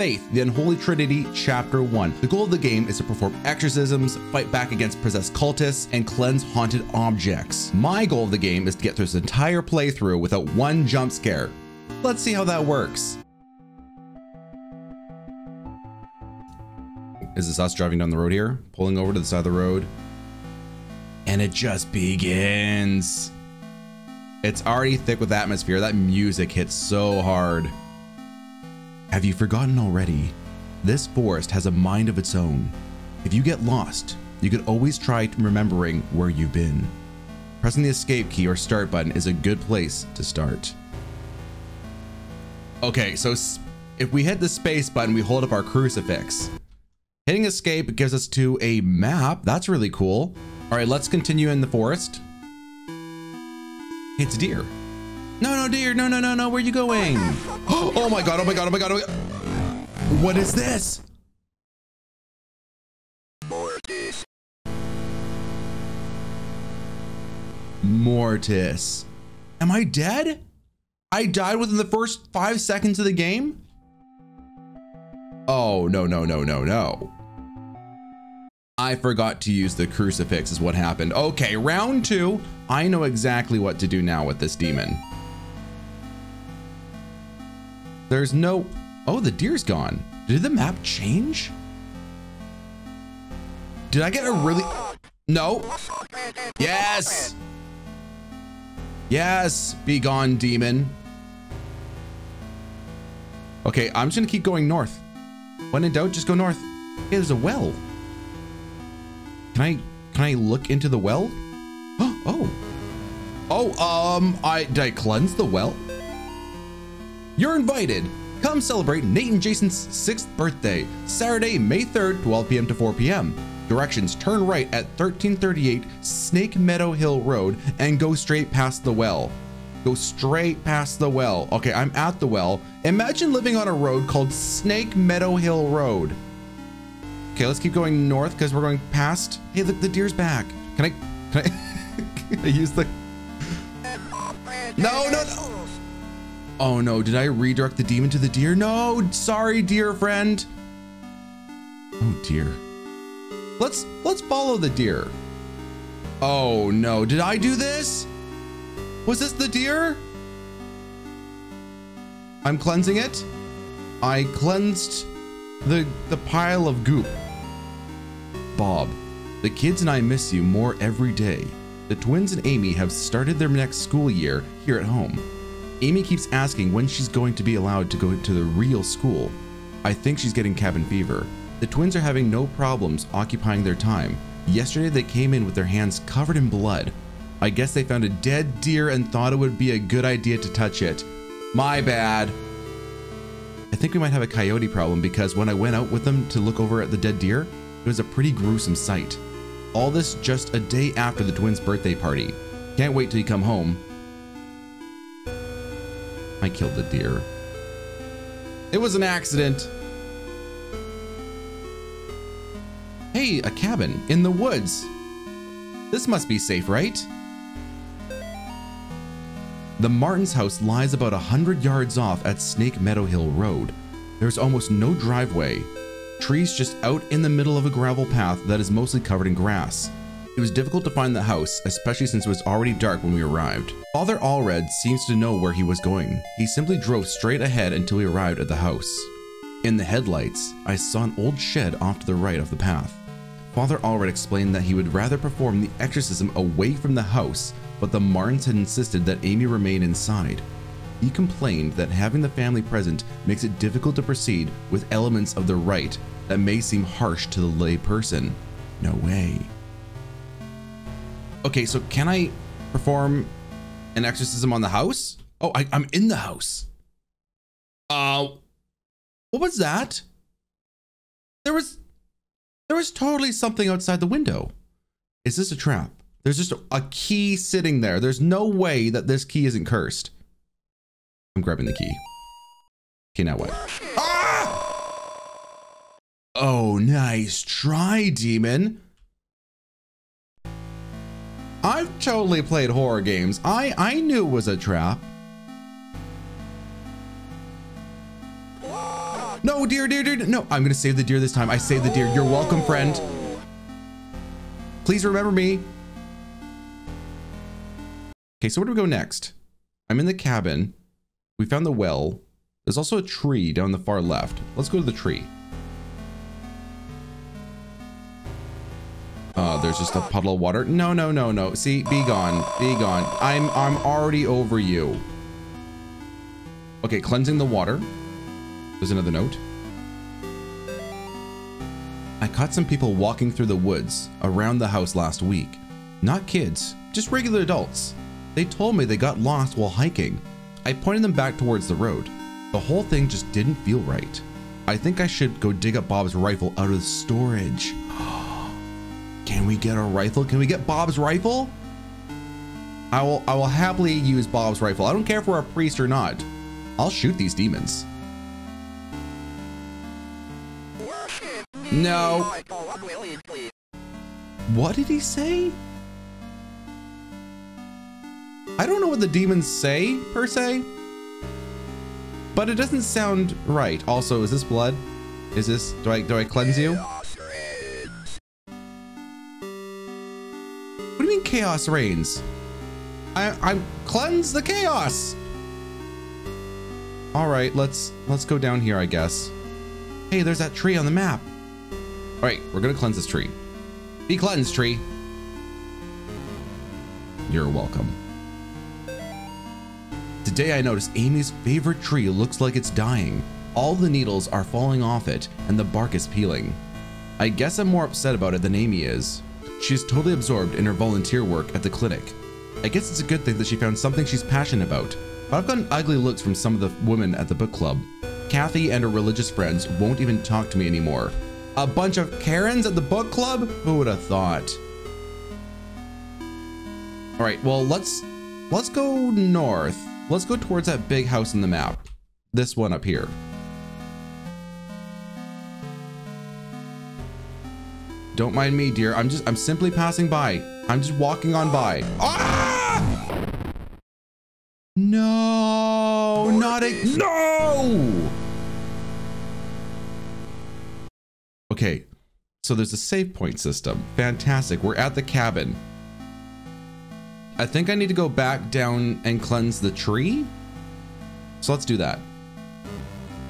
Faith, the Unholy Trinity, Chapter 1. The goal of the game is to perform exorcisms, fight back against possessed cultists, and cleanse haunted objects. My goal of the game is to get through this entire playthrough without one jump scare. Let's see how that works. Is this us driving down the road here? Pulling over to the side of the road. And it just begins. It's already thick with atmosphere. That music hits so hard. Have you forgotten already? This forest has a mind of its own. If you get lost, you could always try remembering where you've been. Pressing the escape key or start button is a good place to start. Okay, so if we hit the space button, we hold up our crucifix. Hitting escape gives us to a map. That's really cool. All right, let's continue in the forest. It's deer. No, no, dear. No, no, no, no. Where are you going? Oh my God. Oh my God. Oh my God. Oh my God. What is this? Mortis. Mortis. Am I dead? I died within the first five seconds of the game? Oh, no, no, no, no, no. I forgot to use the crucifix is what happened. Okay, round two. I know exactly what to do now with this demon. There's no... Oh, the deer's gone. Did the map change? Did I get a really... No. Yes. Yes. Be gone, demon. Okay, I'm just going to keep going north. When in doubt, just go north. Hey, there's a well. Can I... Can I look into the well? Oh. Oh, um, I... Did I cleanse the well? You're invited. Come celebrate Nate and Jason's sixth birthday, Saturday, May 3rd, 12 p.m. to 4 p.m. Directions turn right at 1338 Snake Meadow Hill Road and go straight past the well. Go straight past the well. Okay, I'm at the well. Imagine living on a road called Snake Meadow Hill Road. Okay, let's keep going north because we're going past. Hey, look, the deer's back. Can I, can I, can I use the. No, no, no. Oh no, did I redirect the demon to the deer? No, sorry, dear friend. Oh dear. Let's let's follow the deer. Oh no, did I do this? Was this the deer? I'm cleansing it. I cleansed the the pile of goop. Bob, the kids and I miss you more every day. The twins and Amy have started their next school year here at home. Amy keeps asking when she's going to be allowed to go to the real school. I think she's getting cabin fever. The twins are having no problems occupying their time. Yesterday they came in with their hands covered in blood. I guess they found a dead deer and thought it would be a good idea to touch it. My bad. I think we might have a coyote problem because when I went out with them to look over at the dead deer, it was a pretty gruesome sight. All this just a day after the twins' birthday party. Can't wait till you come home. I killed the deer. It was an accident. Hey, a cabin in the woods. This must be safe, right? The Martin's house lies about a hundred yards off at Snake Meadow Hill Road. There's almost no driveway. Trees just out in the middle of a gravel path that is mostly covered in grass. It was difficult to find the house, especially since it was already dark when we arrived. Father Allred seems to know where he was going. He simply drove straight ahead until we arrived at the house. In the headlights, I saw an old shed off to the right of the path. Father Allred explained that he would rather perform the exorcism away from the house, but the Martins had insisted that Amy remain inside. He complained that having the family present makes it difficult to proceed with elements of the rite that may seem harsh to the lay person. No way. Okay, so can I perform an exorcism on the house? Oh, I, I'm in the house. Uh, what was that? There was, there was totally something outside the window. Is this a trap? There's just a, a key sitting there. There's no way that this key isn't cursed. I'm grabbing the key. Okay, now what? Ah! Oh, nice try, demon. I've totally played horror games. I, I knew it was a trap. no, deer, deer, deer. No, I'm gonna save the deer this time. I saved the deer. You're welcome, friend. Please remember me. Okay, so where do we go next? I'm in the cabin. We found the well. There's also a tree down the far left. Let's go to the tree. Uh, there's just a puddle of water. No, no, no, no. See, be gone, be gone. I'm, I'm already over you. Okay, cleansing the water. There's another note. I caught some people walking through the woods around the house last week. Not kids, just regular adults. They told me they got lost while hiking. I pointed them back towards the road. The whole thing just didn't feel right. I think I should go dig up Bob's rifle out of the storage. Can we get a rifle? Can we get Bob's rifle? I will I will happily use Bob's rifle. I don't care if we're a priest or not. I'll shoot these demons. No. What did he say? I don't know what the demons say, per se. But it doesn't sound right. Also, is this blood? Is this, do I, do I cleanse you? Chaos reigns? I, I cleanse the chaos. All right, let's, let's go down here, I guess. Hey, there's that tree on the map. All right, we're gonna cleanse this tree. Be cleansed, tree. You're welcome. Today I noticed Amy's favorite tree looks like it's dying. All the needles are falling off it and the bark is peeling. I guess I'm more upset about it than Amy is. She's totally absorbed in her volunteer work at the clinic. I guess it's a good thing that she found something she's passionate about. But I've gotten ugly looks from some of the women at the book club. Kathy and her religious friends won't even talk to me anymore. A bunch of Karens at the book club? Who would have thought? All right, well, let's let's go north. Let's go towards that big house in the map. This one up here. Don't mind me, dear. I'm just, I'm simply passing by. I'm just walking on by. Ah! No, not a, no! Okay, so there's a save point system. Fantastic. We're at the cabin. I think I need to go back down and cleanse the tree. So let's do that.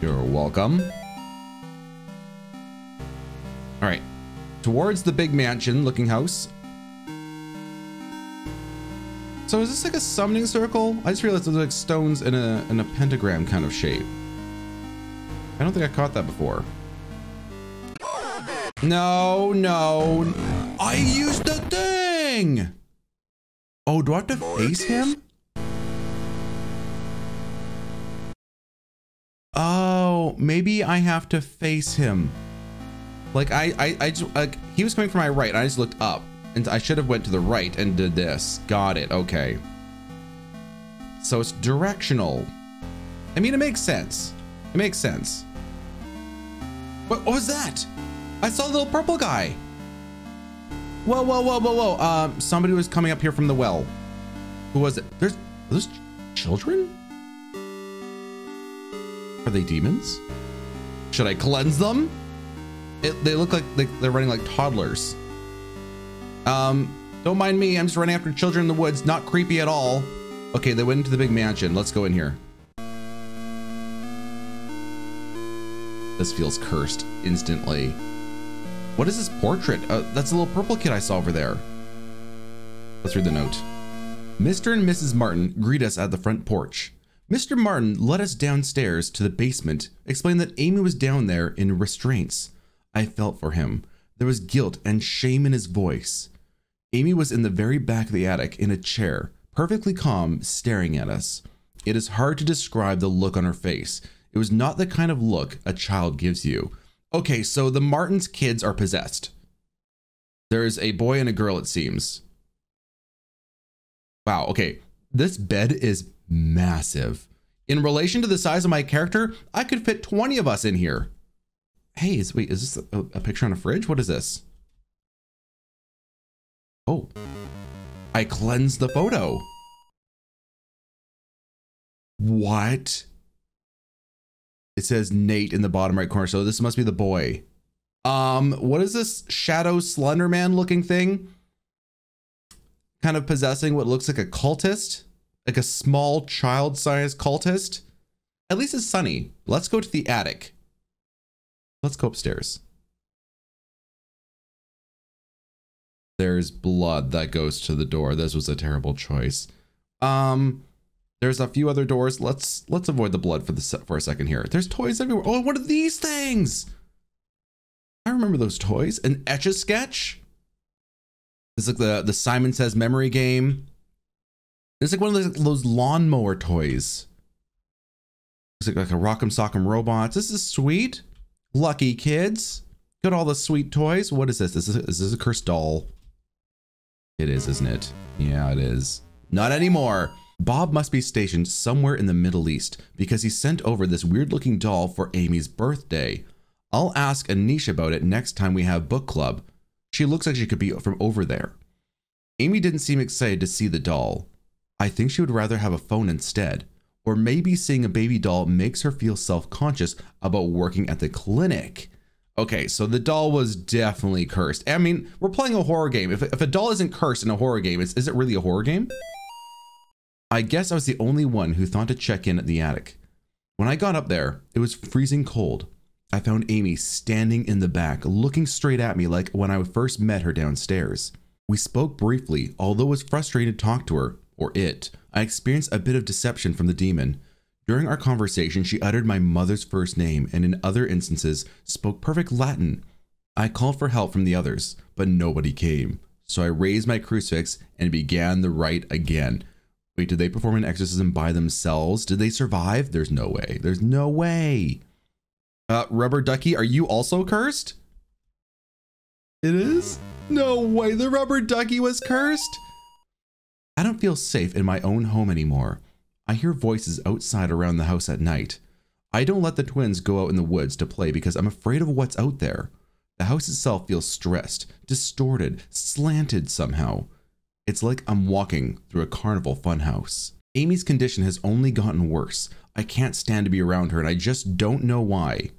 You're welcome. All right, towards the big mansion looking house. So is this like a summoning circle? I just realized there's like stones in a, in a pentagram kind of shape. I don't think I caught that before. No, no. I used the thing. Oh, do I have to face him? Oh, maybe I have to face him. Like I, I, I just like he was coming from my right. And I just looked up, and I should have went to the right and did this. Got it. Okay. So it's directional. I mean, it makes sense. It makes sense. What, what was that? I saw a little purple guy. Whoa, whoa, whoa, whoa, whoa. Um, somebody was coming up here from the well. Who was it? There's, those children? Are they demons? Should I cleanse them? It, they look like they, they're running like toddlers. Um, don't mind me. I'm just running after children in the woods. Not creepy at all. Okay, they went into the big mansion. Let's go in here. This feels cursed instantly. What is this portrait? Uh, that's a little purple kid I saw over there. Let's read the note. Mr. and Mrs. Martin greet us at the front porch. Mr. Martin led us downstairs to the basement, explained that Amy was down there in restraints. I felt for him. There was guilt and shame in his voice. Amy was in the very back of the attic in a chair, perfectly calm, staring at us. It is hard to describe the look on her face. It was not the kind of look a child gives you. Okay, so the Martins kids are possessed. There's a boy and a girl, it seems. Wow, okay. This bed is massive. In relation to the size of my character, I could fit 20 of us in here. Hey, is, wait, is this a, a picture on a fridge? What is this? Oh, I cleansed the photo. What? It says Nate in the bottom right corner. So this must be the boy. Um, what is this shadow slender man looking thing? Kind of possessing what looks like a cultist, like a small child sized cultist. At least it's sunny. Let's go to the attic. Let's go upstairs. There's blood that goes to the door. This was a terrible choice. Um, there's a few other doors. Let's let's avoid the blood for the for a second here. There's toys everywhere. Oh, what are these things? I remember those toys. An etch a sketch. It's like the the Simon Says memory game. It's like one of those, those lawnmower toys. It's like, like a Rock'em Sock'em robots. This is sweet. Lucky kids. Got all the sweet toys. What is this? This is, is this a cursed doll? It is, isn't it? Yeah, it is. Not anymore. Bob must be stationed somewhere in the Middle East because he sent over this weird looking doll for Amy's birthday. I'll ask Anish about it next time we have book club. She looks like she could be from over there. Amy didn't seem excited to see the doll. I think she would rather have a phone instead. Or maybe seeing a baby doll makes her feel self conscious about working at the clinic. Okay, so the doll was definitely cursed. I mean, we're playing a horror game. If, if a doll isn't cursed in a horror game, is, is it really a horror game? I guess I was the only one who thought to check in at the attic. When I got up there, it was freezing cold. I found Amy standing in the back, looking straight at me like when I first met her downstairs. We spoke briefly, although it was frustrating to talk to her, or it. I experienced a bit of deception from the demon. During our conversation, she uttered my mother's first name and in other instances spoke perfect Latin. I called for help from the others, but nobody came. So I raised my crucifix and began the rite again. Wait, did they perform an exorcism by themselves? Did they survive? There's no way. There's no way. Uh, Rubber Ducky, are you also cursed? It is? No way, the Rubber Ducky was cursed? I don't feel safe in my own home anymore. I hear voices outside around the house at night. I don't let the twins go out in the woods to play because I'm afraid of what's out there. The house itself feels stressed, distorted, slanted somehow. It's like I'm walking through a carnival funhouse. Amy's condition has only gotten worse. I can't stand to be around her and I just don't know why.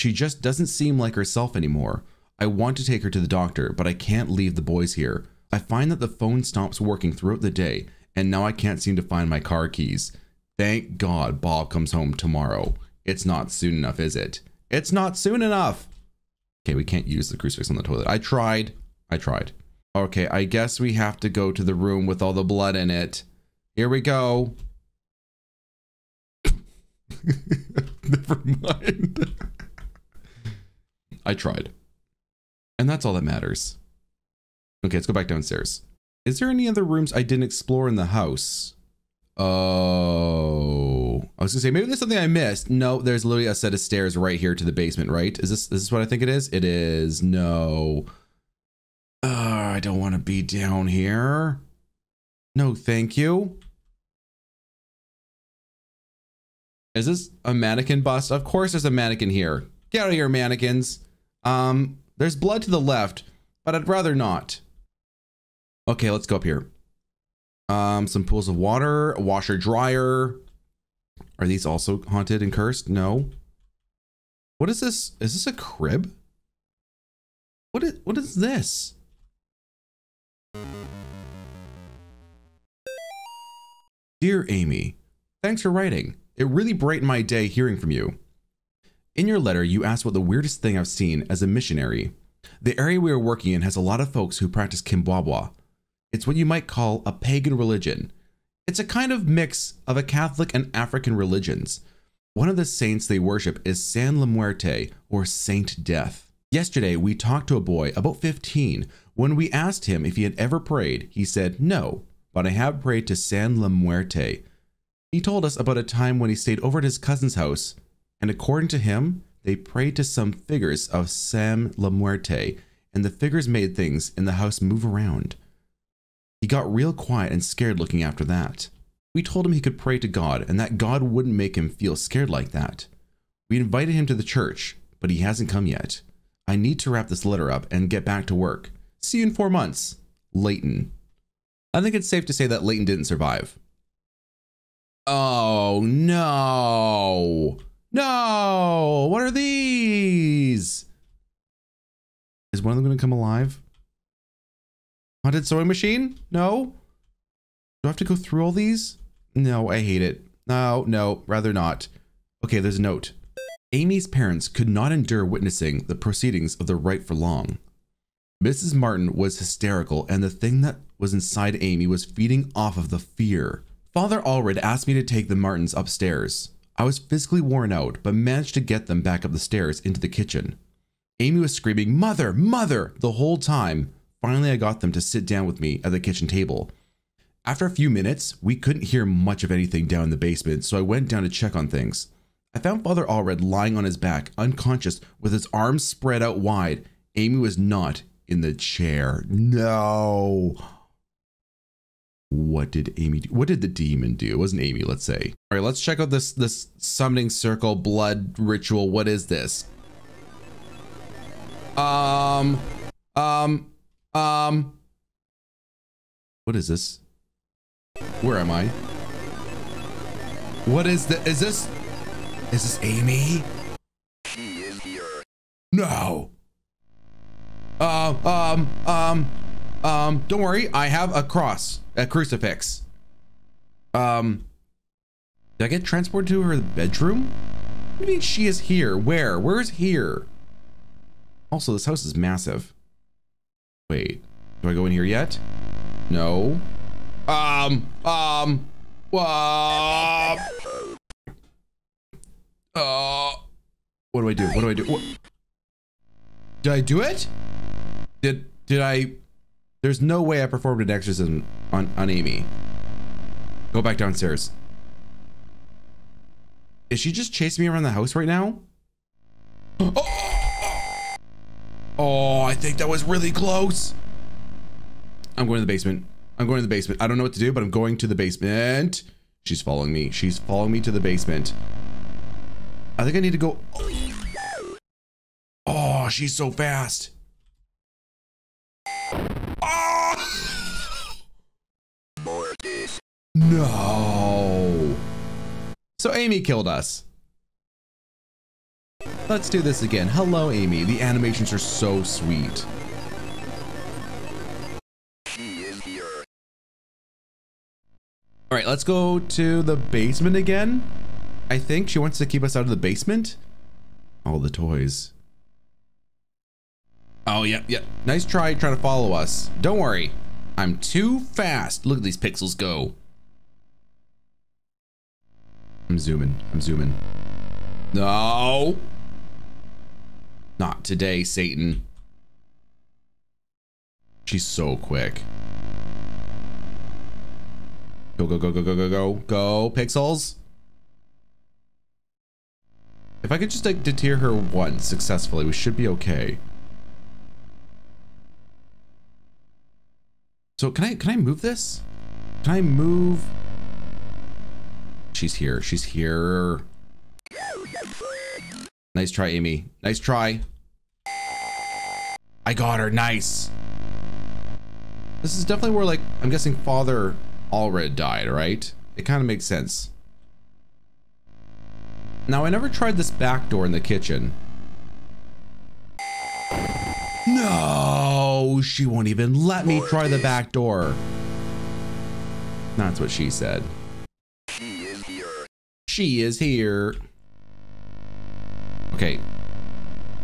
She just doesn't seem like herself anymore. I want to take her to the doctor, but I can't leave the boys here. I find that the phone stops working throughout the day and now I can't seem to find my car keys. Thank God Bob comes home tomorrow. It's not soon enough, is it? It's not soon enough. Okay, we can't use the crucifix on the toilet. I tried. I tried. Okay, I guess we have to go to the room with all the blood in it. Here we go. Never mind. I tried. And that's all that matters. Okay, let's go back downstairs. Is there any other rooms I didn't explore in the house? Oh, I was gonna say maybe there's something I missed. No, there's literally a set of stairs right here to the basement. Right? Is this is this what I think it is? It is. No. Uh, I don't want to be down here. No, thank you. Is this a mannequin bust? Of course, there's a mannequin here. Get out of here, mannequins. Um, there's blood to the left, but I'd rather not. Okay, let's go up here. Um, some pools of water, washer dryer. Are these also haunted and cursed? No. What is this? Is this a crib? What is what is this? Dear Amy, thanks for writing. It really brightened my day hearing from you. In your letter, you asked what the weirdest thing I've seen as a missionary. The area we are working in has a lot of folks who practice Quimbanda, it's what you might call a pagan religion. It's a kind of mix of a Catholic and African religions. One of the saints they worship is San La Muerte, or Saint Death. Yesterday, we talked to a boy about 15. When we asked him if he had ever prayed, he said, No, but I have prayed to San La Muerte. He told us about a time when he stayed over at his cousin's house, and according to him, they prayed to some figures of San La Muerte, and the figures made things in the house move around. He got real quiet and scared looking after that. We told him he could pray to God and that God wouldn't make him feel scared like that. We invited him to the church, but he hasn't come yet. I need to wrap this letter up and get back to work. See you in four months. Leighton. I think it's safe to say that Leighton didn't survive. Oh no. No! What are these? Is one of them going to come alive? Haunted sewing machine? No? Do I have to go through all these? No, I hate it. No, no, rather not. Okay, there's a note. Amy's parents could not endure witnessing the proceedings of the rite for long. Mrs. Martin was hysterical, and the thing that was inside Amy was feeding off of the fear. Father Allred asked me to take the Martins upstairs. I was physically worn out, but managed to get them back up the stairs into the kitchen. Amy was screaming, Mother, Mother, the whole time. Finally, I got them to sit down with me at the kitchen table. After a few minutes, we couldn't hear much of anything down in the basement, so I went down to check on things. I found Father Allred lying on his back, unconscious, with his arms spread out wide. Amy was not in the chair. No. What did Amy do? What did the demon do? It wasn't Amy, let's say. All right, let's check out this this summoning circle blood ritual. What is this? Um um um What is this? Where am I? What is the is this is this Amy? She is here. No. Uh, um, um, um, don't worry. I have a cross, a crucifix. Um, did I get transported to her bedroom? What do you mean she is here? Where? Where's here? Also, this house is massive. Wait, do I go in here yet? No. Um, um, uh, uh, what do I do? What do I do? What? Did I do it? Did did I? There's no way I performed an exorcism on on Amy. Go back downstairs. Is she just chasing me around the house right now? Oh, oh I think that was really close. I'm going to the basement. I'm going to the basement. I don't know what to do, but I'm going to the basement. She's following me. She's following me to the basement. I think I need to go. Oh, she's so fast. Oh! No. So Amy killed us. Let's do this again. Hello, Amy. The animations are so sweet. She is here. All right, let's go to the basement again. I think she wants to keep us out of the basement. All the toys. Oh, yeah, yeah. Nice try trying to follow us. Don't worry. I'm too fast. Look at these pixels go. I'm zooming. I'm zooming. No. Not today, Satan. She's so quick. Go, go, go, go, go, go, go. Go, pixels. If I could just like deter her once successfully, we should be okay. So can I can I move this? Can I move? She's here. She's here. Nice try, Amy. Nice try. I got her. Nice. This is definitely where like I'm guessing Father Allred died, right? It kind of makes sense. Now I never tried this back door in the kitchen. No, she won't even let me try the back door. That's what she said. She is here. She is here. Okay.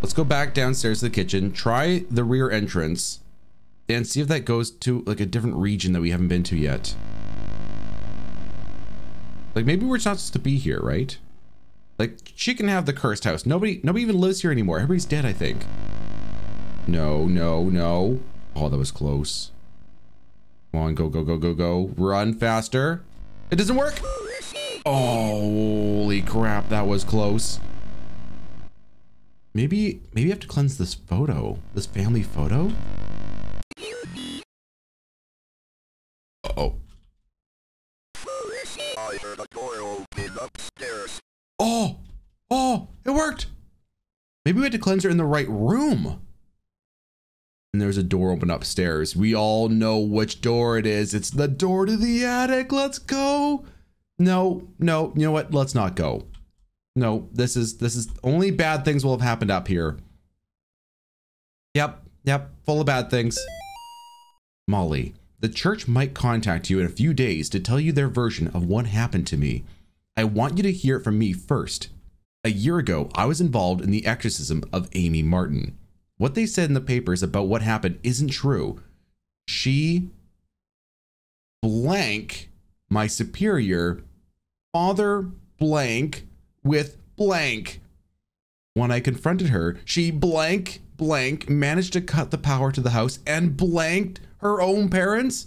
Let's go back downstairs to the kitchen, try the rear entrance, and see if that goes to like a different region that we haven't been to yet. Like maybe we're not supposed to be here, right? Like she can have the cursed house. Nobody nobody even lives here anymore. Everybody's dead, I think. No, no, no. Oh, that was close. Come on, go, go, go, go, go. Run faster. It doesn't work. Oh, holy crap, that was close. Maybe, maybe I have to cleanse this photo, this family photo. Oh. I heard door open upstairs. Oh, oh, it worked. Maybe we had to cleanse her in the right room. And there's a door open upstairs. We all know which door it is. It's the door to the attic. Let's go. No, no, you know what? Let's not go. No, this is this is only bad things will have happened up here. Yep, yep, full of bad things. Molly, the church might contact you in a few days to tell you their version of what happened to me. I want you to hear it from me first. A year ago, I was involved in the exorcism of Amy Martin. What they said in the papers about what happened isn't true. She blank my superior father blank with blank. When I confronted her, she blank blank managed to cut the power to the house and blanked her own parents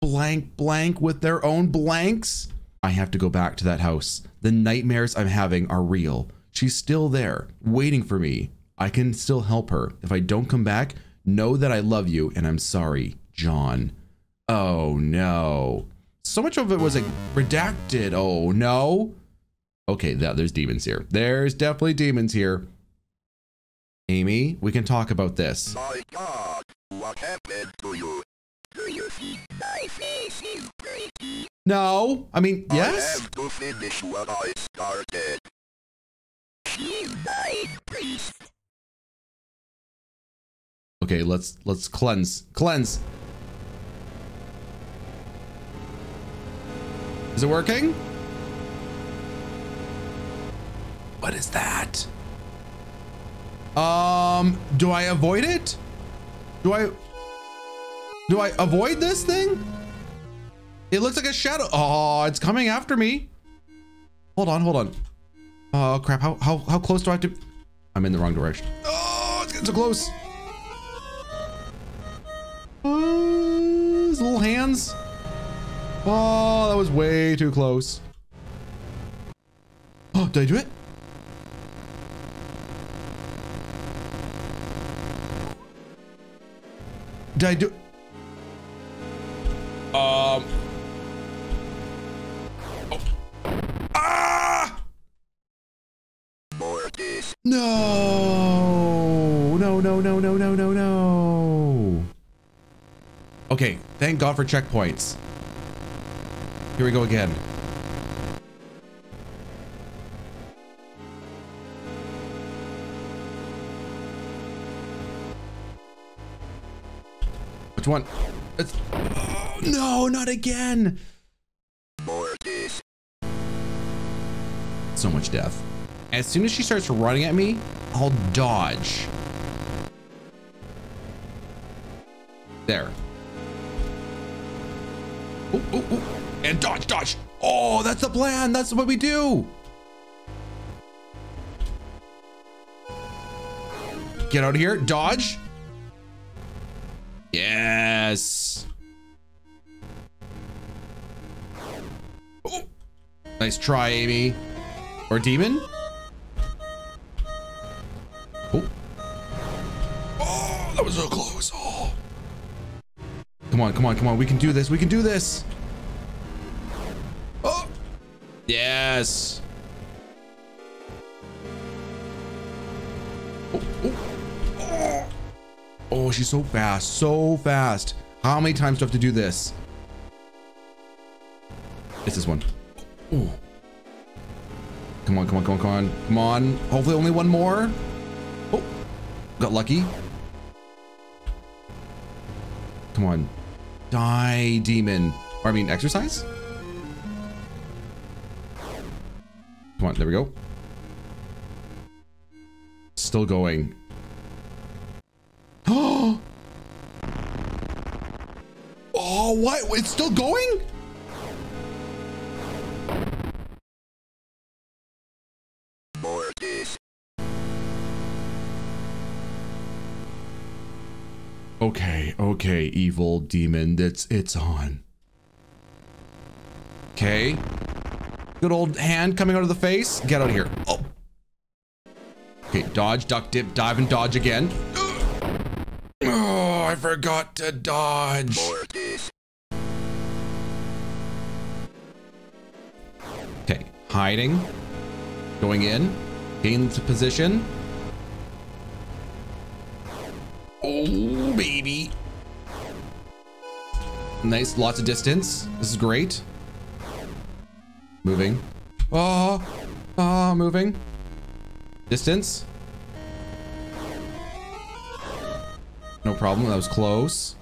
blank blank with their own blanks. I have to go back to that house. The nightmares I'm having are real. She's still there, waiting for me. I can still help her. If I don't come back, know that I love you and I'm sorry, John. Oh no. So much of it was like redacted. Oh no. Okay, yeah, there's demons here. There's definitely demons here. Amy, we can talk about this. My God, what happened to you? Do you think my face is pretty? No, I mean, yes. I have to finish what I started. She's my priest. Okay, let's let's cleanse. Cleanse. Is it working? What is that? Um, do I avoid it? Do I Do I avoid this thing? It looks like a shadow. Oh, it's coming after me. Hold on, hold on. Oh crap, how how how close do I have to I'm in the wrong direction. Oh, it's getting so close. Uh, his little hands. Oh, that was way too close. Oh, did I do it? Did I do... Um... Oh. Ah! Mortis. No! No, no, no, no, no, no, no! Okay, thank God for checkpoints. Here we go again. Which one? It's oh, no, not again. So much death. As soon as she starts running at me, I'll dodge. There. Ooh, ooh, ooh. And dodge, dodge. Oh, that's the plan. That's what we do. Get out of here. Dodge. Yes. Oh. Nice try, Amy. Or demon? Oh. Oh, that was so close. Oh. Come on, come on, come on. We can do this. We can do this. Oh. Yes. Oh, she's so fast. So fast. How many times do I have to do this? It's this one. Oh. Come on, come on, come on, come on. Come on. Hopefully only one more. Oh, got lucky. Come on. Die, demon. Or I mean, exercise? Come on, there we go. Still going. Oh! Oh, what? It's still going? Okay, okay, evil demon. It's it's on. Okay. Good old hand coming out of the face. Get out of here. Oh. Okay, dodge, duck, dip, dive, and dodge again. Oh, I forgot to dodge. Mortis. Hiding. Going in. Getting into position. Oh, baby. Nice, lots of distance. This is great. Moving. Oh, Ah, moving. Distance. No problem. That was close.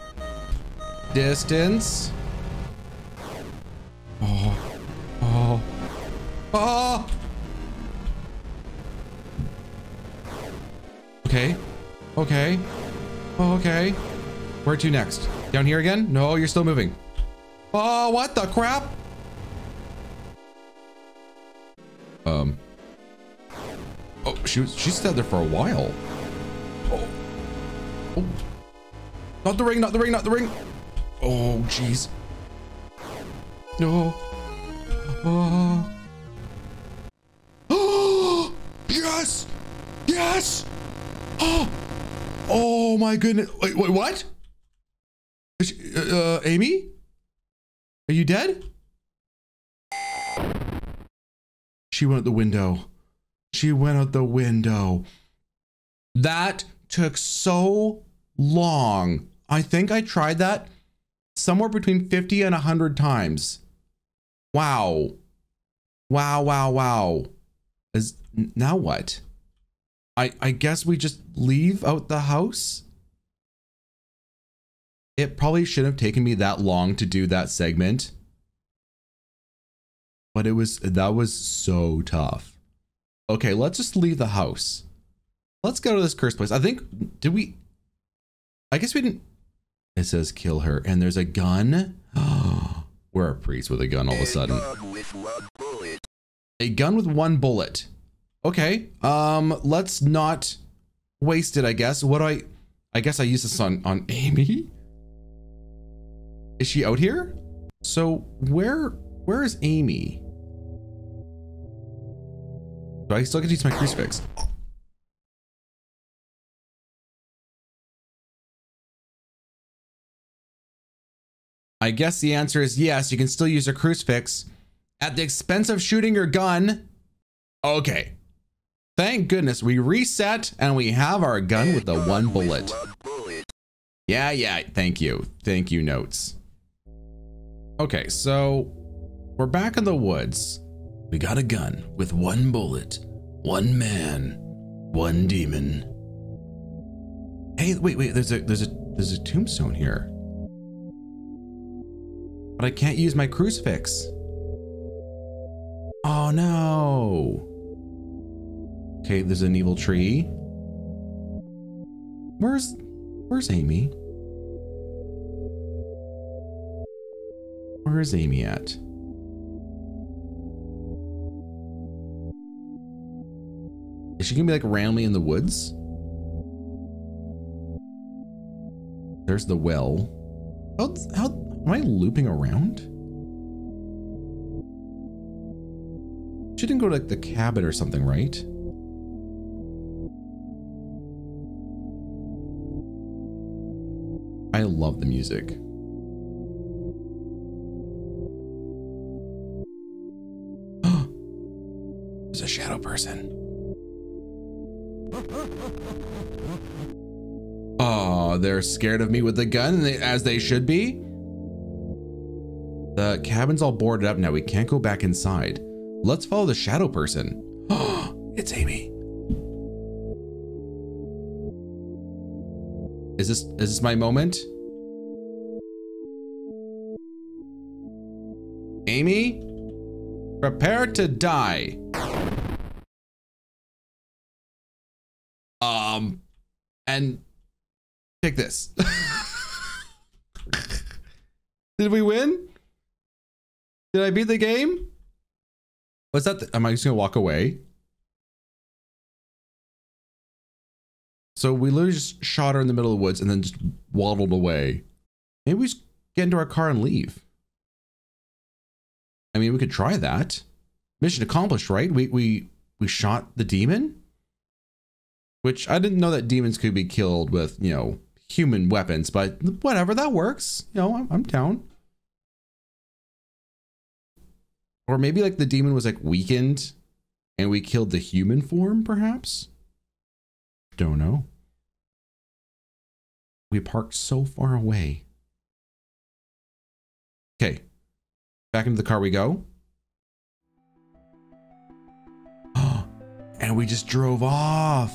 Distance. Where to next? Down here again? No, you're still moving. Oh, what the crap? Um. Oh, she was, she sat there for a while. Oh. Oh. Not the ring, not the ring, not the ring. Oh, jeez. No. Oh. Oh. yes. Yes. Oh. Oh my goodness. Wait, wait what? Amy? Are you dead? She went out the window. She went out the window. That took so long. I think I tried that somewhere between 50 and 100 times. Wow. Wow, wow, wow. Is now what? I I guess we just leave out the house? It probably shouldn't have taken me that long to do that segment. But it was that was so tough. Okay, let's just leave the house. Let's go to this cursed place. I think did we I guess we didn't it says kill her and there's a gun. We're a priest with a gun all of a sudden. A gun with one bullet. Okay. Um let's not waste it, I guess. What do I I guess I use this on on Amy. Is she out here? So where where is Amy? Do I still get to use my crucifix? I guess the answer is yes, you can still use a crucifix at the expense of shooting your gun. Okay. Thank goodness we reset and we have our gun with the one bullet. Yeah, yeah, thank you. Thank you, notes. Okay, so we're back in the woods. We got a gun with one bullet, one man, one demon. Hey, wait, wait, there's a there's a there's a tombstone here. But I can't use my crucifix. Oh no. Okay, there's an evil tree. Where's where's Amy? Where is Amy at? Is she gonna be like randomly in the woods? There's the well. How, how am I looping around? She didn't go to like the cabin or something, right? I love the music. Shadow person. Oh, they're scared of me with the gun, as they should be. The cabin's all boarded up now. We can't go back inside. Let's follow the shadow person. It's Amy. Is this is this my moment? Amy, prepare to die. And take this. Did we win? Did I beat the game? What's that? The, am I just gonna walk away? So we literally just shot her in the middle of the woods and then just waddled away. Maybe we just get into our car and leave. I mean, we could try that. Mission accomplished, right? We we we shot the demon. Which I didn't know that demons could be killed with, you know, human weapons, but whatever, that works. You know, I'm, I'm down. Or maybe like the demon was like weakened and we killed the human form, perhaps? Don't know. We parked so far away. Okay. Back into the car we go. And we just drove off.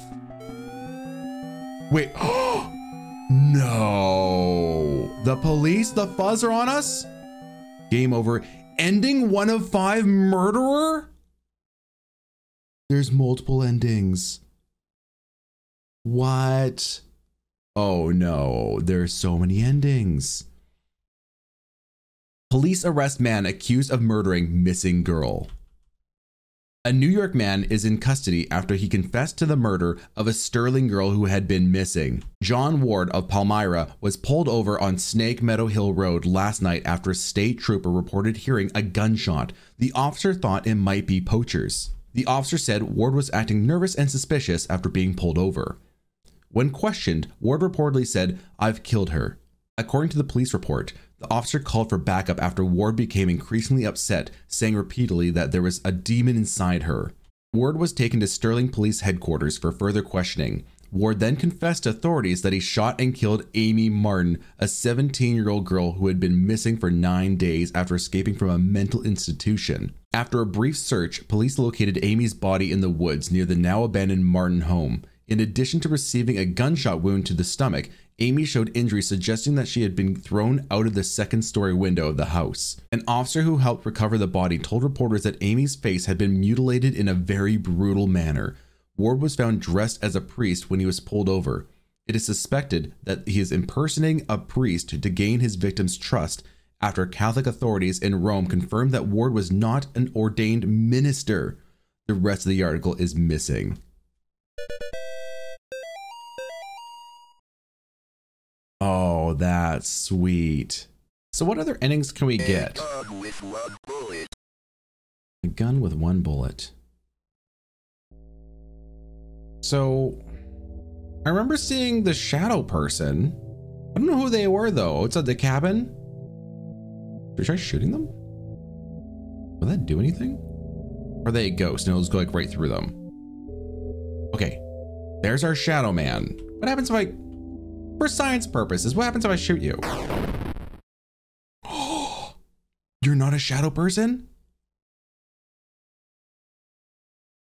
Wait. no. The police, the fuzz are on us? Game over. Ending one of five murderer? There's multiple endings. What? Oh no, there's so many endings. Police arrest man accused of murdering missing girl. A New York man is in custody after he confessed to the murder of a Sterling girl who had been missing. John Ward of Palmyra was pulled over on Snake Meadow Hill Road last night after a state trooper reported hearing a gunshot. The officer thought it might be poachers. The officer said Ward was acting nervous and suspicious after being pulled over. When questioned, Ward reportedly said, I've killed her. According to the police report, the officer called for backup after Ward became increasingly upset, saying repeatedly that there was a demon inside her. Ward was taken to Sterling Police Headquarters for further questioning. Ward then confessed to authorities that he shot and killed Amy Martin, a 17 year old girl who had been missing for nine days after escaping from a mental institution. After a brief search, police located Amy's body in the woods near the now abandoned Martin home. In addition to receiving a gunshot wound to the stomach, Amy showed injuries suggesting that she had been thrown out of the second story window of the house. An officer who helped recover the body told reporters that Amy's face had been mutilated in a very brutal manner. Ward was found dressed as a priest when he was pulled over. It is suspected that he is impersonating a priest to gain his victim's trust after Catholic authorities in Rome confirmed that Ward was not an ordained minister. The rest of the article is missing. Oh, that's sweet. So what other endings can we get? A gun with one bullet. So I remember seeing the shadow person. I don't know who they were though. It's at the cabin. Should I try shooting them? Will that do anything? Or are they a ghost and it'll just go like right through them? Okay. There's our shadow man. What happens if I for science purposes, what happens if I shoot you? You're not a shadow person?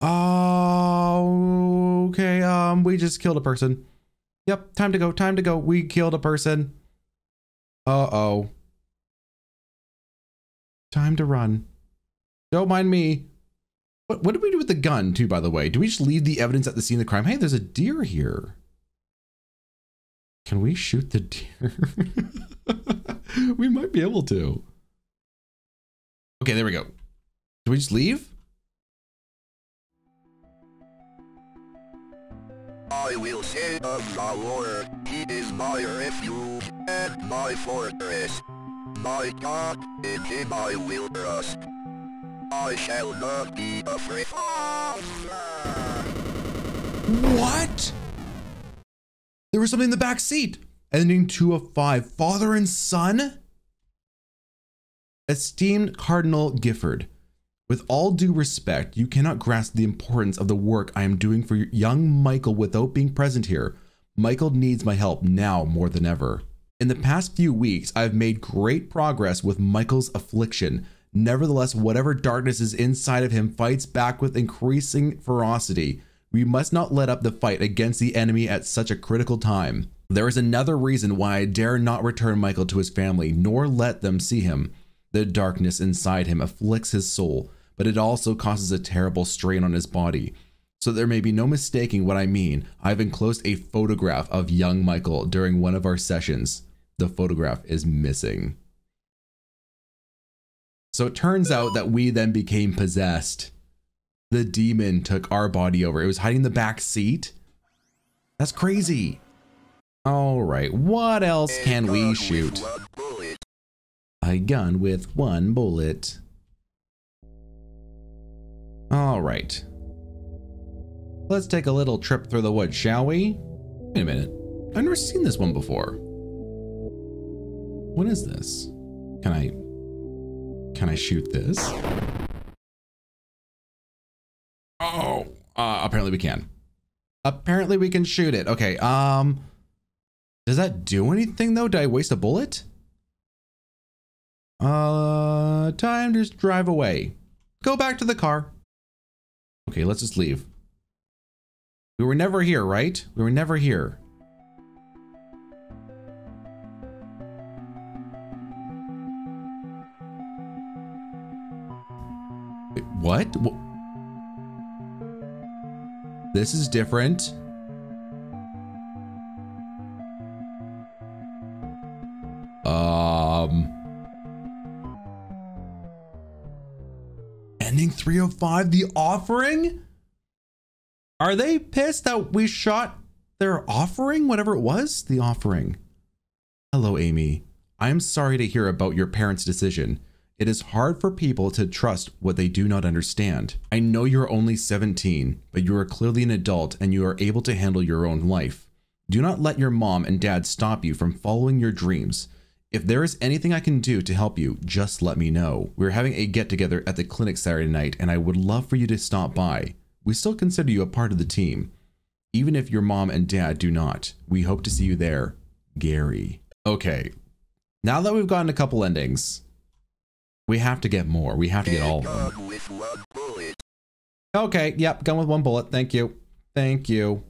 Oh, okay. Um, we just killed a person. Yep, time to go, time to go. We killed a person. Uh-oh. Time to run. Don't mind me. What, what did we do with the gun, too, by the way? Do we just leave the evidence at the scene of the crime? Hey, there's a deer here. Can we shoot the deer? we might be able to. Okay, there we go. Do we just leave? I will say of the Lord, he is my refuge and my fortress. My God, in him I will trust. I shall not be afraid. What? There was something in the back seat. Ending two of five. Father and son? Esteemed Cardinal Gifford, with all due respect, you cannot grasp the importance of the work I am doing for young Michael without being present here. Michael needs my help now more than ever. In the past few weeks, I have made great progress with Michael's affliction. Nevertheless, whatever darkness is inside of him fights back with increasing ferocity. We must not let up the fight against the enemy at such a critical time. There is another reason why I dare not return Michael to his family, nor let them see him. The darkness inside him afflicts his soul, but it also causes a terrible strain on his body. So there may be no mistaking what I mean. I've enclosed a photograph of young Michael during one of our sessions. The photograph is missing. So it turns out that we then became possessed. The demon took our body over. It was hiding in the back seat. That's crazy. All right, what else can we shoot? A gun with one bullet. All right. Let's take a little trip through the woods, shall we? Wait a minute. I've never seen this one before. What is this? Can I... Can I shoot this? Uh, apparently we can. Apparently we can shoot it. Okay, um... Does that do anything though? Did I waste a bullet? Uh, time to just drive away. Go back to the car. Okay, let's just leave. We were never here, right? We were never here. What? Wh- This is different. Um. Ending 305, the offering? Are they pissed that we shot their offering, whatever it was? The offering. Hello, Amy. I am sorry to hear about your parents' decision. It is hard for people to trust what they do not understand. I know you're only 17, but you are clearly an adult and you are able to handle your own life. Do not let your mom and dad stop you from following your dreams. If there is anything I can do to help you, just let me know. We're having a get together at the clinic Saturday night, and I would love for you to stop by. We still consider you a part of the team, even if your mom and dad do not. We hope to see you there, Gary. Okay, now that we've gotten a couple endings, we have to get more. We have to get all of them. Okay, yep, gun with one bullet. Thank you. Thank you.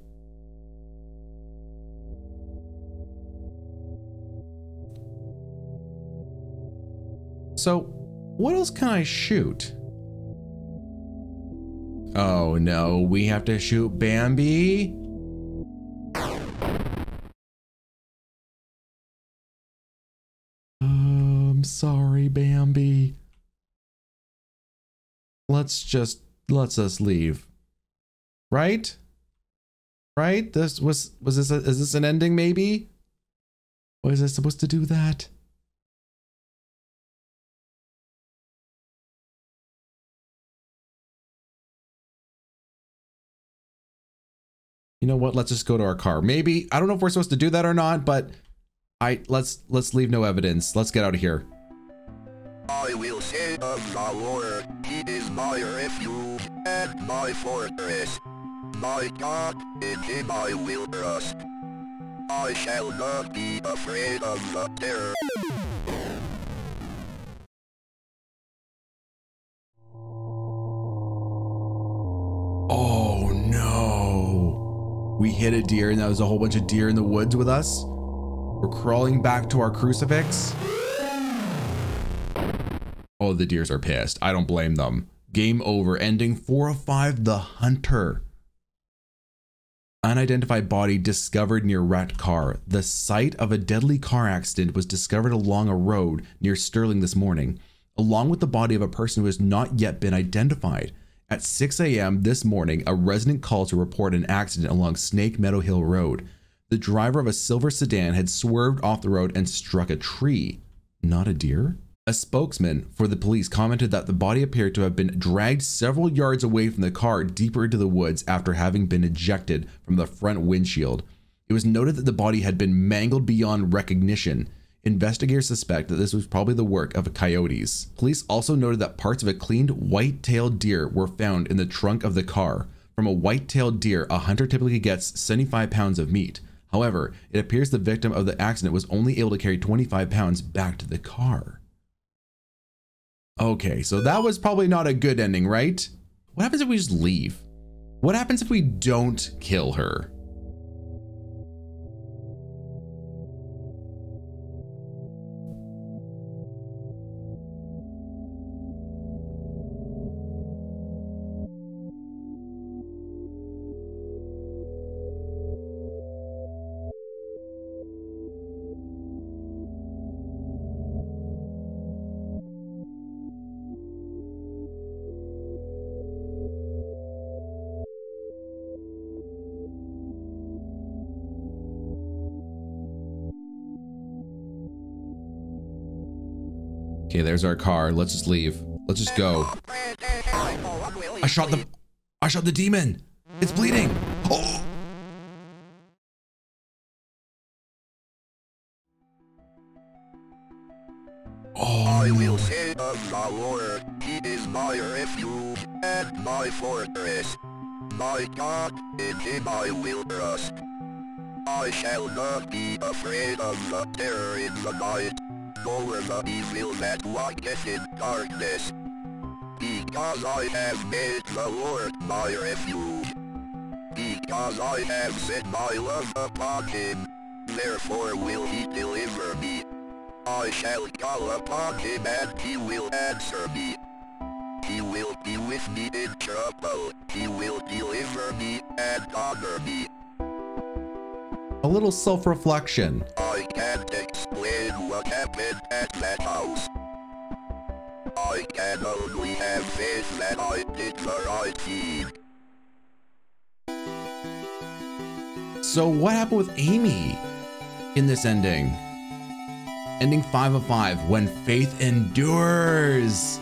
So, what else can I shoot? Oh no, we have to shoot Bambi? I'm sorry, Bambi. Let's just let's us leave. Right? Right? This was was this a, is this an ending maybe? Was I supposed to do that? You know what? Let's just go to our car. Maybe I don't know if we're supposed to do that or not, but I let's let's leave no evidence. Let's get out of here. I will say of the Lord, He is my refuge and my fortress. My God, in Him I will trust. I shall not be afraid of the terror. Oh no. We hit a deer and that was a whole bunch of deer in the woods with us. We're crawling back to our crucifix. Oh, the deers are pissed. I don't blame them. Game over. Ending 4 of 5 The Hunter. Unidentified body discovered near wrecked car. The site of a deadly car accident was discovered along a road near Sterling this morning, along with the body of a person who has not yet been identified. At 6 a.m. this morning, a resident called to report an accident along Snake Meadow Hill Road. The driver of a silver sedan had swerved off the road and struck a tree. Not a deer? A spokesman for the police commented that the body appeared to have been dragged several yards away from the car deeper into the woods after having been ejected from the front windshield. It was noted that the body had been mangled beyond recognition. Investigators suspect that this was probably the work of coyotes. Police also noted that parts of a cleaned white-tailed deer were found in the trunk of the car. From a white-tailed deer, a hunter typically gets 75 pounds of meat. However, it appears the victim of the accident was only able to carry 25 pounds back to the car. Okay, so that was probably not a good ending, right? What happens if we just leave? What happens if we don't kill her? Okay, there's our car. Let's just leave. Let's just go. I shot the I shot the demon. It's bleeding. Oh. I will of the Lord, He is my refuge and my fortress. My God, in Him I will trust. I shall not be afraid of the terror in the night, nor the evil that walketh in darkness. Because I have made the Lord my refuge. because I have set my love upon him. Therefore will he deliver me. I shall call upon him and he will answer me. He will be with me in trouble. He will deliver me and honor me. A little self-reflection. I can't explain what happened at that house. I can only have faith that I did the right thing. So what happened with Amy in this ending? Ending 5 of 5, when faith endures.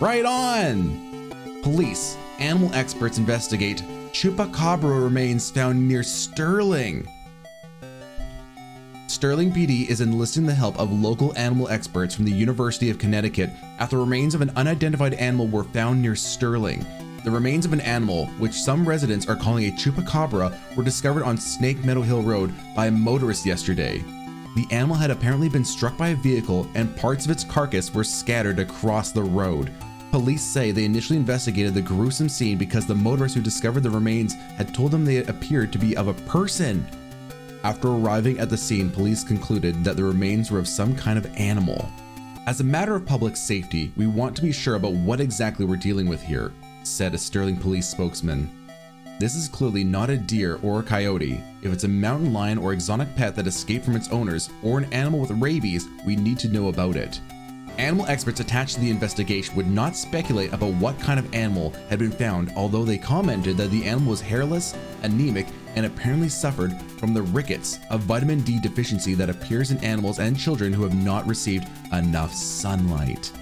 Right on! Police, animal experts investigate chupacabra remains found near Sterling. Sterling PD is enlisting the help of local animal experts from the University of Connecticut after remains of an unidentified animal were found near Sterling. The remains of an animal, which some residents are calling a chupacabra, were discovered on Snake Meadow Hill Road by a motorist yesterday. The animal had apparently been struck by a vehicle and parts of its carcass were scattered across the road. Police say they initially investigated the gruesome scene because the motorist who discovered the remains had told them they appeared to be of a person. After arriving at the scene, police concluded that the remains were of some kind of animal. As a matter of public safety, we want to be sure about what exactly we're dealing with here said a Sterling police spokesman. This is clearly not a deer or a coyote. If it's a mountain lion or exotic pet that escaped from its owners, or an animal with rabies, we need to know about it. Animal experts attached to the investigation would not speculate about what kind of animal had been found, although they commented that the animal was hairless, anemic, and apparently suffered from the rickets, a vitamin D deficiency that appears in animals and children who have not received enough sunlight.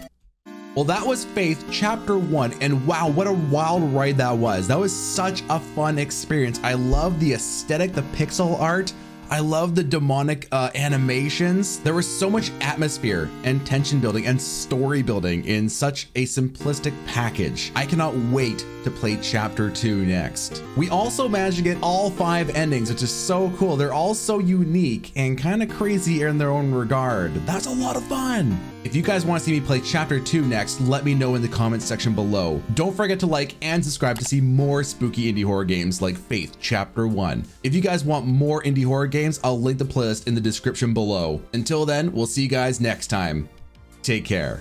Well, that was Faith Chapter 1, and wow, what a wild ride that was. That was such a fun experience. I love the aesthetic, the pixel art. I love the demonic uh, animations. There was so much atmosphere and tension building and story building in such a simplistic package. I cannot wait to play chapter two next. We also managed to get all five endings, which is so cool. They're all so unique and kind of crazy in their own regard. That's a lot of fun. If you guys want to see me play chapter two next, let me know in the comments section below. Don't forget to like and subscribe to see more spooky indie horror games like Faith chapter one. If you guys want more indie horror games, I'll link the playlist in the description below. Until then, we'll see you guys next time. Take care.